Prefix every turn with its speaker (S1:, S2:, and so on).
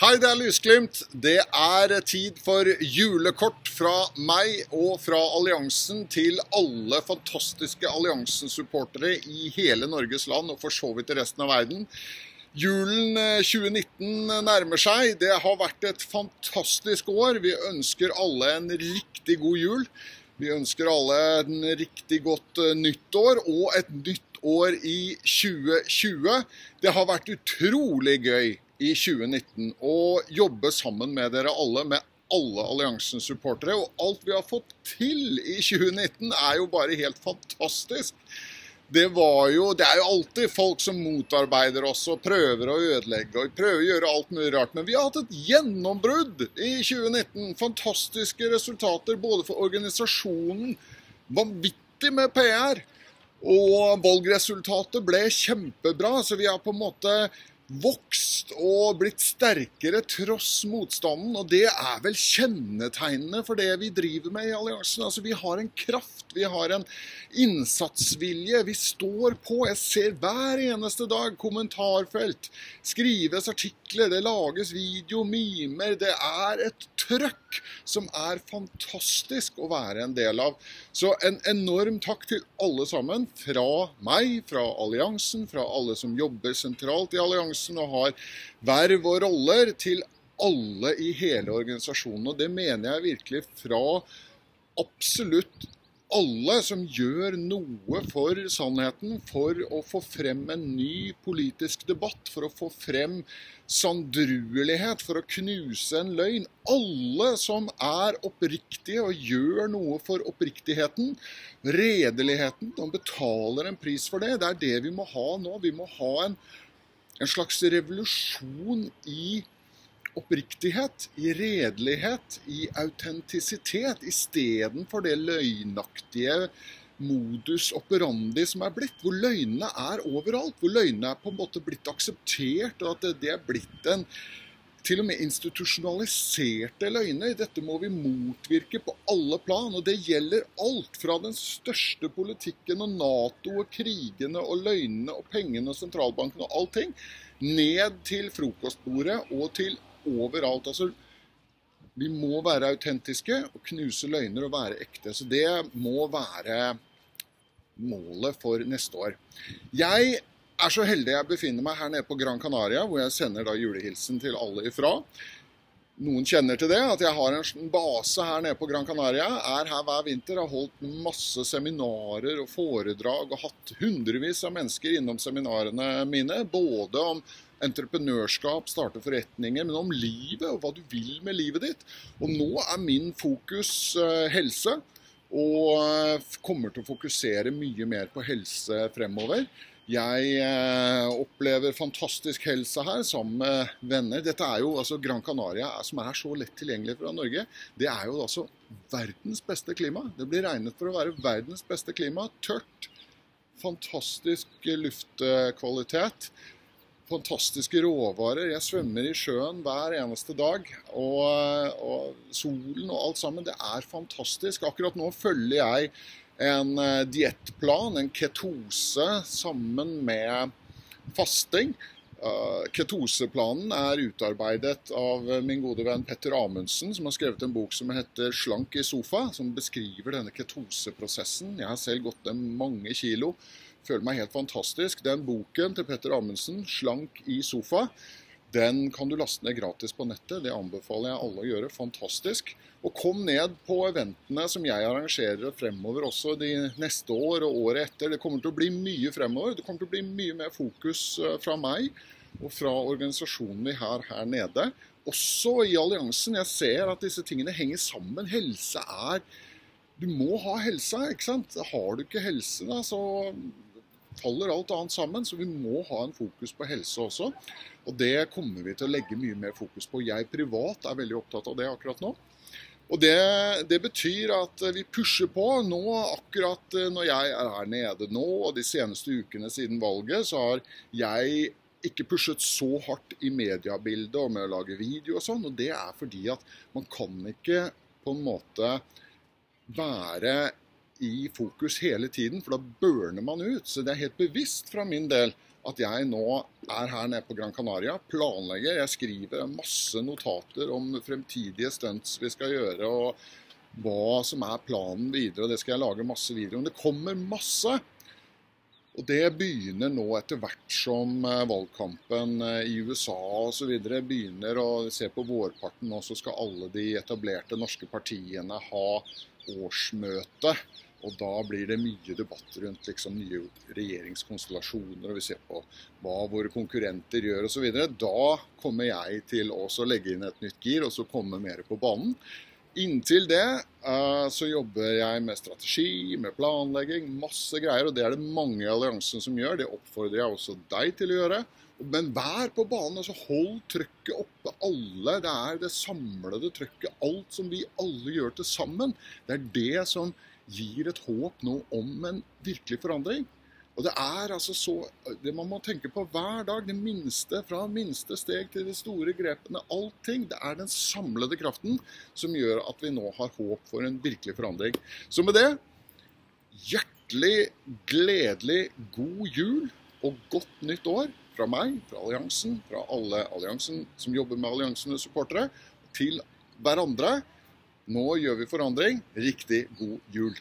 S1: Hei, det er Lysglimt. Det er tid for julekort fra meg og fra alliansen til alle fantastiske alliansensupportere i hele Norges land, og for så vidt i resten av verden. Julen 2019 nærmer seg. Det har vært et fantastisk år. Vi ønsker alle en riktig god jul. Vi ønsker alle en riktig godt nyttår og et nytt år i 2020. Det har vært utrolig gøy i 2019 å jobbe sammen med dere alle, med alle alliansens supportere. Og alt vi har fått til i 2019 er jo bare helt fantastisk. Det, jo, det er jo alltid folk som motarbeider oss og prøver å ødelegge og prøver å gjøre alt mulig rart. Men vi har hatt et gjennombrudd i 2019. Fantastiske resultater både for organisasjonen, vanvittig med PR. Og valgresultatet ble kjempebra, så vi har på en måte vokst og blitt sterkere tross motstanden. Og det er vel kjennetegnene for det vi driver med i alliansen. Altså, vi har en kraft, vi har en innsatsvilje. Vi står på. Jeg ser hver eneste dag kommentarfelt. Skrives artikler, det lages video, mimer. Det er et trøkk som er fantastisk å være en del av. Så en enorm takk til alle sammen. Fra meg, fra alliansen, fra alle som jobber sentralt i alliansen ledelsen og har verv og roller til alle i hele organisasjonen. Og det mener jeg virkelig fra absolutt alle som gjør noe for sannheten, for å få frem en ny politisk debatt, for å få frem sandruelighet, for å knuse en løgn. Alle som er oppriktige og gjør noe for oppriktigheten, redeligheten, og betaler en pris for det. Det er det vi må ha nå. Vi må ha en en slags revolusjon i oppriktighet, i redelighet, i autentisitet, istedenfor det løgnaktige modus operandi som er blitt, hvor løgnene er overalt. Hvor løgnene er på en måte blitt akseptert, og at det er blitt en til og med institusjonaliserte løgner. Dette må vi motvirke på alle plan. Og det gjelder alt fra den største politikken og Nato og krigene og løgnene og pengene og sentralbanken og allting, ned til frokostbordet og til overalt. Altså, vi må være autentiske og knuse løgner og være ekte. Så det må være målet for neste år. Jeg er så heldig jeg befinner meg her nede på Gran Canaria, hvor jeg sender da julehilsen til alle ifra. Noen kjenner til det, at jeg har en base her nede på Gran Canaria. Er her hver vinter, har holdt masse seminarer og foredrag og hatt hundrevis av mennesker innom seminarene mine. Både om entreprenørskap, starte forretninger, men om livet og hva du vil med livet ditt. Og nå er min fokus uh, helse, og uh, kommer til å fokusere mye mer på helse fremover. Jeg eh, opplever fantastisk helse her sammen med venner. Dette er jo, altså Gran Canaria, som er så lett tilgjengelig fra Norge, det er jo altså verdens beste klima. Det blir regnet for å være verdens beste klima. Tørt, fantastisk luftkvalitet, fantastiske råvarer. Jeg svømmer i sjøen hver eneste dag. Og, og solen og alt sammen, det er fantastisk. Akkurat nå følger jeg en eh, diettplan, en ketose, sammen med fasting. Uh, ketoseplanen er utarbeidet av min gode venn Petter Amundsen, som har skrevet en bok som heter 'Slank i sofa', som beskriver denne ketoseprosessen. Jeg har selv gått ned mange kilo. Føler meg helt fantastisk. Den boken til Petter Amundsen, 'Slank i sofa', den kan du laste ned gratis på nettet. Det anbefaler jeg alle å gjøre. Fantastisk. Og kom ned på eventene som jeg arrangerer fremover også de neste år og året etter. Det kommer til å bli mye fremover. Det kommer til å bli mye mer fokus eh, fra meg og fra organisasjonen vi har her nede. Også i alliansen. Jeg ser at disse tingene henger sammen. Helse er Du må ha helse, ikke sant? Har du ikke helse, da, så faller alt annet sammen. Så vi må ha en fokus på helse også. Og det kommer vi til å legge mye mer fokus på. Jeg privat er veldig opptatt av det akkurat nå. Og det, det, betyr at vi pusher på. Nå, akkurat eh, når jeg er her nede nå, og de seneste ukene siden valget, så har jeg ikke pushet så hardt i mediebildet og med å lage video og sånn. Og det er fordi at man kan ikke på en måte være i fokus hele tiden, for da burner man ut. Så det er helt bevisst fra min del at jeg nå er her nede på Gran Canaria, planlegger. Jeg skriver masse notater om fremtidige stunts vi skal gjøre, og hva som er planen videre. og Det skal jeg lage masse videoer om. Det kommer masse! Og det begynner nå etter hvert som eh, valgkampen eh, i USA osv. begynner å se på vårparten. Nå så skal alle de etablerte norske partiene ha årsmøte. Og da blir det mye debatt rundt liksom, nye regjeringskonstellasjoner, og vi ser på hva våre konkurrenter gjør osv. Da kommer jeg til å legge inn et nytt gir og så komme mer på banen. Inntil det uh, så jobber jeg med strategi, med planlegging, masse greier. Og det er det mange i alliansen som gjør. Det oppfordrer jeg også deg til å gjøre. Men vær på banen. altså Hold trøkket oppe. Alle. Det er det samlede trøkket. Alt som vi alle gjør til sammen. Det er det som gir et håp nå om en virkelig forandring. Og det er altså så Det man må tenke på hver dag. Det minste fra minste steg til de store grepene. Allting. Det er den samlede kraften som gjør at vi nå har håp for en virkelig forandring. Så med det hjertelig, gledelig god jul og godt nytt år fra meg, fra alliansen, fra alle alliansen som jobber med alliansen og supportere, til hverandre. Nå gjør vi forandring. Riktig god jul.